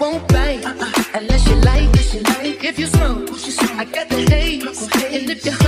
won't bite. Uh-uh. Unless you like. If you smoke, I got the haze. And if you're